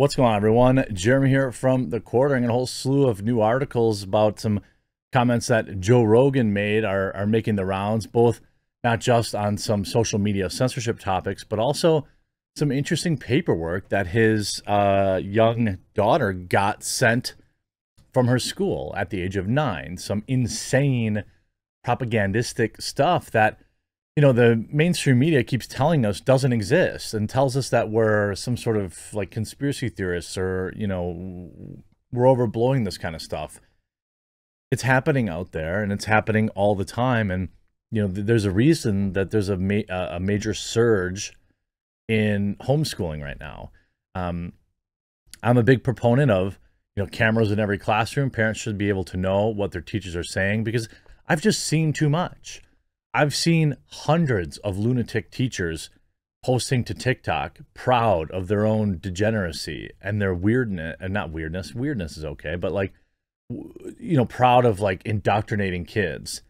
What's going on, everyone? Jeremy here from The Quartering, and a whole slew of new articles about some comments that Joe Rogan made are, are making the rounds, both not just on some social media censorship topics, but also some interesting paperwork that his uh, young daughter got sent from her school at the age of nine. Some insane propagandistic stuff that you know the mainstream media keeps telling us doesn't exist and tells us that we're some sort of like conspiracy theorists or you know we're overblowing this kind of stuff. It's happening out there and it's happening all the time and you know there's a reason that there's a ma- a major surge in homeschooling right now. Um, i'm a big proponent of you know cameras in every classroom. Parents should be able to know what their teachers are saying because i've just seen too much I've seen hundreds of lunatic teachers posting to TikTok proud of their own degeneracy and their weirdness and not weirdness. Weirdness is okay, but like you know, proud of like indoctrinating kids.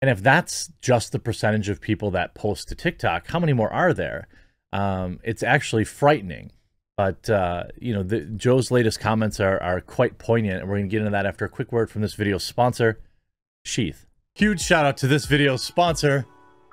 And if that's just the percentage of people that post to TikTok, how many more are there? Um, it's actually frightening. But uh, you know, the, Joe's latest comments are are quite poignant, and we're gonna get into that after a quick word from this video sponsor, Sheath. Huge shout out to this video's sponsor.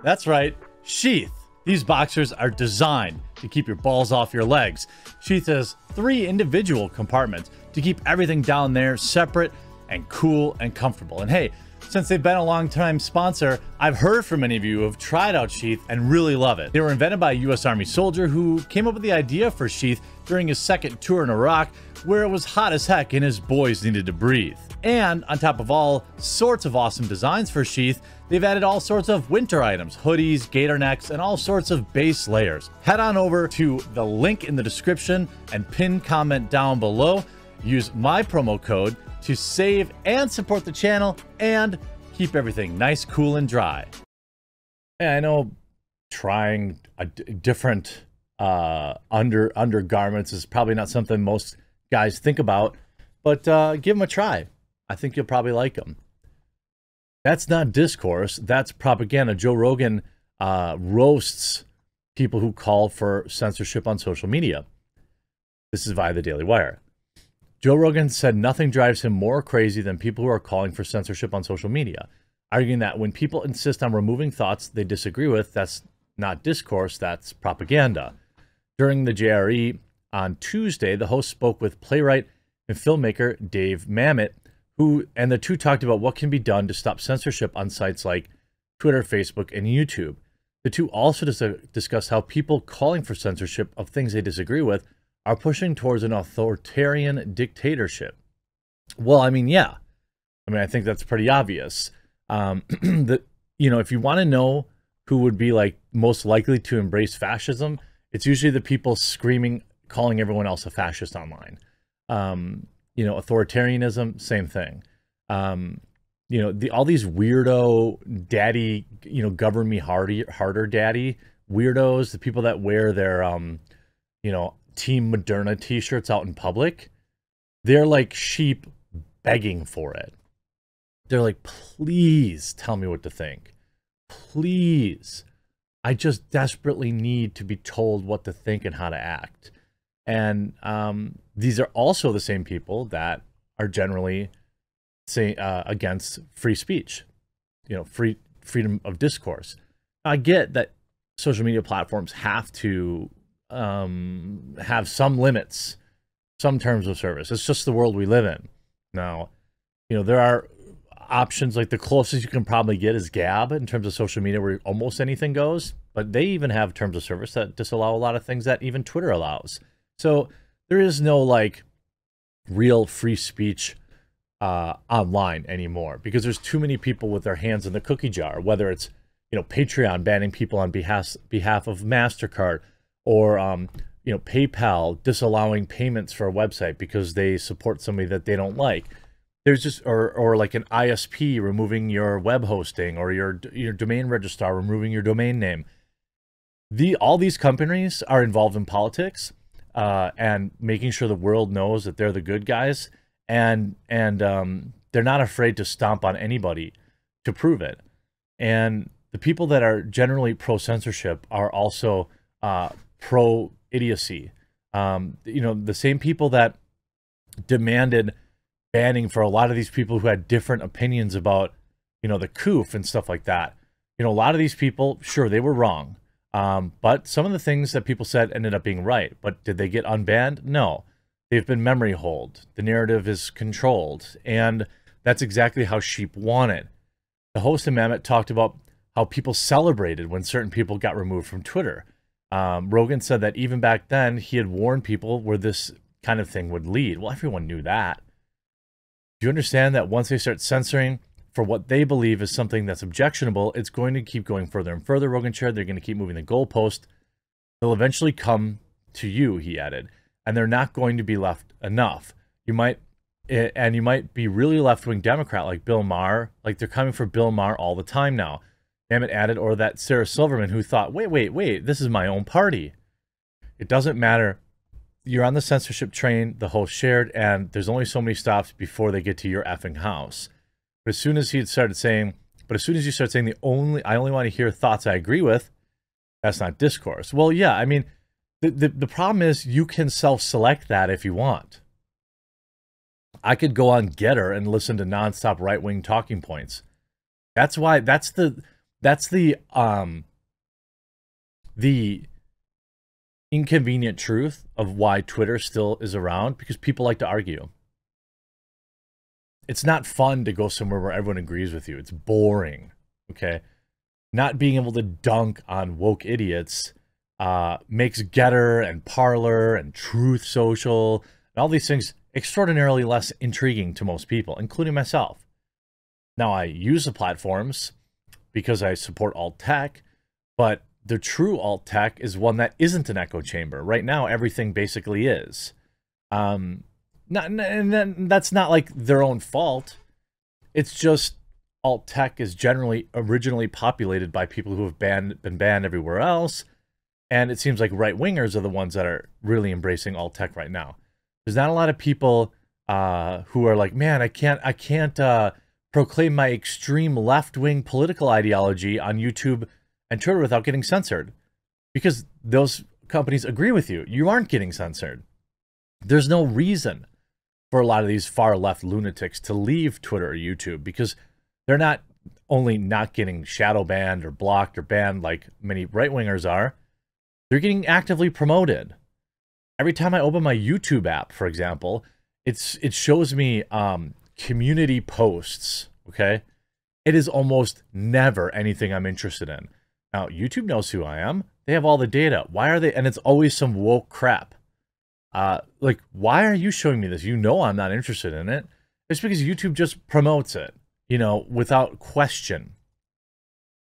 That's right, Sheath. These boxers are designed to keep your balls off your legs. Sheath has three individual compartments to keep everything down there separate and cool and comfortable. And hey, since they've been a long time sponsor, I've heard from many of you who have tried out Sheath and really love it. They were invented by a US Army soldier who came up with the idea for Sheath during his second tour in Iraq, where it was hot as heck and his boys needed to breathe. And on top of all sorts of awesome designs for Sheath, they've added all sorts of winter items, hoodies, gator necks, and all sorts of base layers. Head on over to the link in the description and pin comment down below. Use my promo code to save and support the channel and keep everything nice, cool, and dry. And I know trying a different uh, under undergarments is probably not something most guys think about, but uh, give them a try. I think you'll probably like them. That's not discourse. That's propaganda. Joe Rogan uh, roasts people who call for censorship on social media. This is via the Daily Wire. Joe Rogan said nothing drives him more crazy than people who are calling for censorship on social media, arguing that when people insist on removing thoughts they disagree with, that's not discourse, that's propaganda. During the JRE on Tuesday, the host spoke with playwright and filmmaker Dave Mamet, who and the two talked about what can be done to stop censorship on sites like Twitter, Facebook, and YouTube. The two also dis- discussed how people calling for censorship of things they disagree with are pushing towards an authoritarian dictatorship. Well, I mean, yeah. I mean, I think that's pretty obvious. Um, that you know, if you want to know who would be like most likely to embrace fascism, it's usually the people screaming, calling everyone else a fascist online. Um, you know, authoritarianism, same thing. Um, you know, the, all these weirdo daddy, you know, govern me hardy, harder daddy weirdos, the people that wear their, um, you know, Team Moderna t-shirts out in public, they're like sheep begging for it. They're like, please tell me what to think. Please. I just desperately need to be told what to think and how to act. And um, these are also the same people that are generally say uh, against free speech, you know, free freedom of discourse. I get that social media platforms have to um, have some limits, some terms of service. It's just the world we live in. Now, you know, there are options like the closest you can probably get is Gab in terms of social media where almost anything goes, but they even have terms of service that disallow a lot of things that even Twitter allows. So there is no like real free speech uh, online anymore because there's too many people with their hands in the cookie jar, whether it's, you know, Patreon banning people on behalf, behalf of MasterCard or, um, you know, PayPal disallowing payments for a website because they support somebody that they don't like there's just or or like an ISP removing your web hosting or your your domain registrar removing your domain name. The all these companies are involved in politics uh, and making sure the world knows that they're the good guys and and um, they're not afraid to stomp on anybody to prove it. And the people that are generally pro censorship are also uh, pro idiocy. Um, you know, the same people that demanded banning for a lot of these people who had different opinions about, you know, the COOF and stuff like that. You know, a lot of these people, sure, they were wrong. Um, but some of the things that people said ended up being right. But did they get unbanned? No. They've been memory holed. The narrative is controlled. And that's exactly how sheep want it. The host of Mamet talked about how people celebrated when certain people got removed from Twitter. Um, Rogan said that even back then, he had warned people where this kind of thing would lead. Well, everyone knew that. Do you understand that once they start censoring for what they believe is something that's objectionable, it's going to keep going further and further, Rogan shared. They're going to keep moving the goalpost. They'll eventually come to you, he added, and they're not going to be left enough. You might, and you might be really left wing Democrat like Bill Maher, like they're coming for Bill Maher all the time now. Mamet added, or that Sarah Silverman who thought, wait, wait, wait, this is my own party. It doesn't matter. You're on the censorship train, the host shared, and there's only so many stops before they get to your effing house. But as soon as he started saying, but as soon as you start saying the only, I only want to hear thoughts I agree with, that's not discourse. Well, yeah, I mean, the, the, the problem is you can self-select that if you want. I could go on Gettr and listen to nonstop right-wing talking points. That's why, that's the, that's the um the inconvenient truth of why Twitter still is around because people like to argue. It's not fun to go somewhere where everyone agrees with you. It's boring. Okay. Not being able to dunk on woke idiots uh, makes Gettr and Parler and Truth Social and all these things extraordinarily less intriguing to most people, including myself. Now, I use the platforms because I support alt tech, but the true alt tech is one that isn't an echo chamber. Right now, everything basically is. Um, not, and then that's not like their own fault. It's just alt tech is generally originally populated by people who have banned, been banned everywhere else. And it seems like right wingers are the ones that are really embracing alt tech right now. There's not a lot of people uh, who are like, man, I can't, I can't, uh, proclaim my extreme left-wing political ideology on YouTube and Twitter without getting censored. Because those companies agree with you. You aren't getting censored. There's no reason for a lot of these far left lunatics to leave Twitter or YouTube because they're not only not getting shadow banned or blocked or banned like many right wingers are, they're getting actively promoted. Every time I open my YouTube app, for example, it's it shows me um, community posts, okay? It is almost never anything I'm interested in. Now, YouTube knows who I am. They have all the data. Why are they? And it's always some woke crap. Uh, like, why are you showing me this? You know I'm not interested in it. It's because YouTube just promotes it, you know, without question.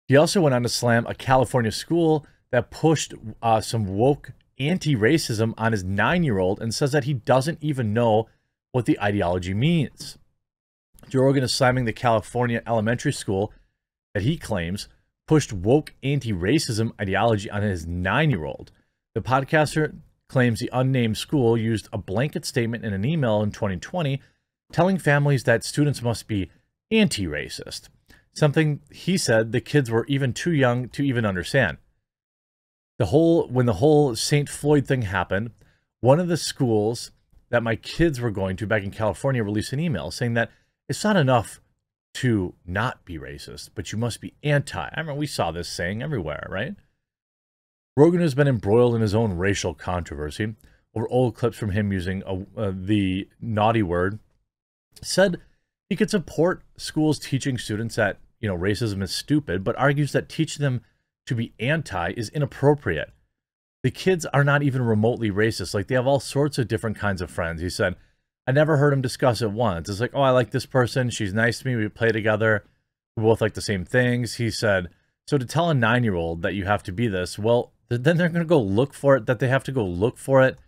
He also went on to slam a California school that pushed uh, some woke anti-racism on his nine-year-old and says that he doesn't even know what the ideology means. Joe Rogan is slamming the California elementary school that he claims pushed woke anti-racism ideology on his nine-year-old. The podcaster claims the unnamed school used a blanket statement in an email in 2020 telling families that students must be anti-racist, something he said the kids were even too young to even understand. The whole when the whole St. Floyd thing happened, one of the schools that my kids were going to back in California released an email saying that it's not enough to not be racist, but you must be anti. I mean, we saw this saying everywhere, right? Rogan has been embroiled in his own racial controversy over old clips from him using a, uh, the naughty word. Said he could support schools teaching students that you know racism is stupid, but argues that teaching them to be anti is inappropriate. The kids are not even remotely racist. Like they have all sorts of different kinds of friends. He said, I never heard him discuss it once. It's like, oh, I like this person. She's nice to me. We play together. We both like the same things. He said, so to tell a nine year old that you have to be this, well, then they're going to go look for it, that they have to go look for it.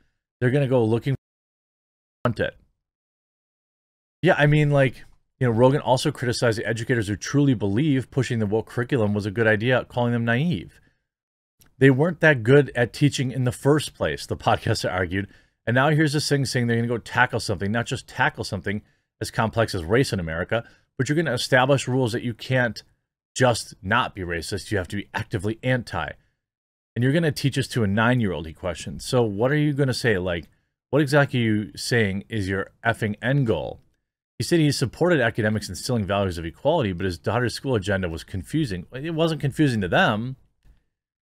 They're going to go looking for it. Yeah, I mean, like, you know, Rogan also criticized the educators who truly believe pushing the woke curriculum was a good idea, calling them naive. They weren't that good at teaching in the first place, the podcaster argued. And now here's this thing saying they're going to go tackle something, not just tackle something as complex as race in America, but you're going to establish rules that you can't just not be racist. You have to be actively anti. And you're going to teach us to a nine year old, he questioned. So, what are you going to say? Like, what exactly are you saying is your effing end goal? He said he supported academics instilling values of equality, but his daughter's school agenda was confusing. It wasn't confusing to them.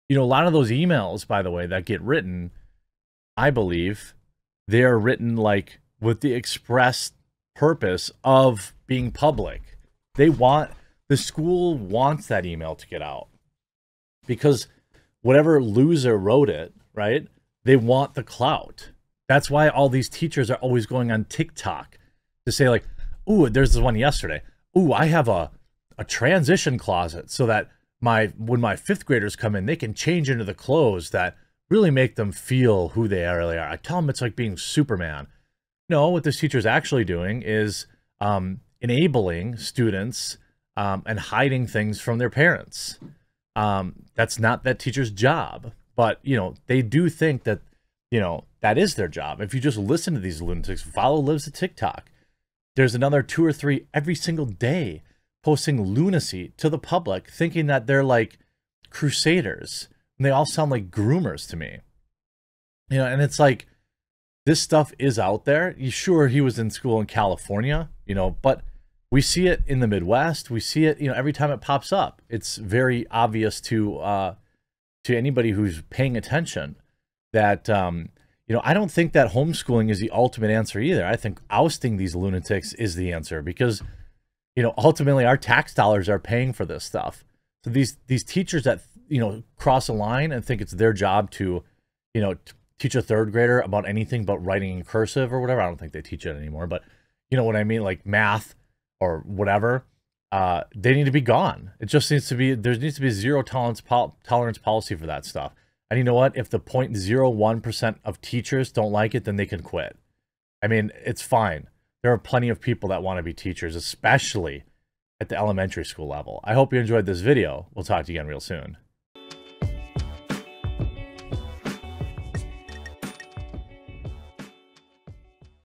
You know, a lot of those emails, by the way, that get written, I believe, they are written like with the express purpose of being public. They want, the school wants that email to get out because whatever loser wrote it, right? They want the clout. That's why all these teachers are always going on TikTok to say like, "Ooh, there's this one yesterday. Ooh, I have a a transition closet so that my when my fifth graders come in, they can change into the clothes that really make them feel who they really are." I tell them it's like being Superman. No, what this teacher is actually doing is um, enabling students um, and hiding things from their parents. Um, that's not that teacher's job, but you know they do think that you know, that is their job. If you just listen to these lunatics, follow lives to TikTok. There's another two or three every single day posting lunacy to the public, thinking that they're like crusaders. And they all sound like groomers to me. You know, and it's like this stuff is out there. You sure he was in school in California, you know, but we see it in the Midwest. We see it, you know, every time it pops up. It's very obvious to uh to anybody who's paying attention that um, you know I don't think that homeschooling is the ultimate answer either. I think ousting these lunatics is the answer because you know ultimately our tax dollars are paying for this stuff. So these these teachers that you know cross a line and think it's their job to you know teach a third grader about anything but writing in cursive or whatever. I don't think they teach it anymore, but you know what I mean, like math or whatever. Uh, they need to be gone. It just needs to be there needs to be zero tolerance pol tolerance policy for that stuff. And you know what? If the 0.01% of teachers don't like it, then they can quit. I mean, it's fine. There are plenty of people that want to be teachers, especially at the elementary school level. I hope you enjoyed this video. We'll talk to you again real soon.